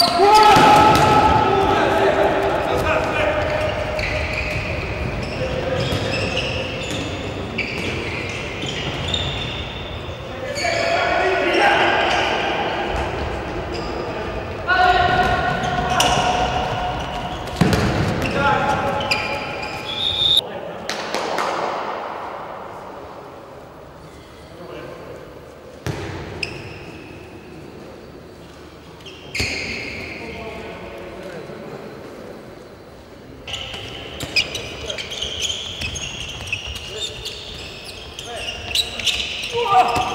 Whoa! Oh!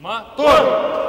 Мотор!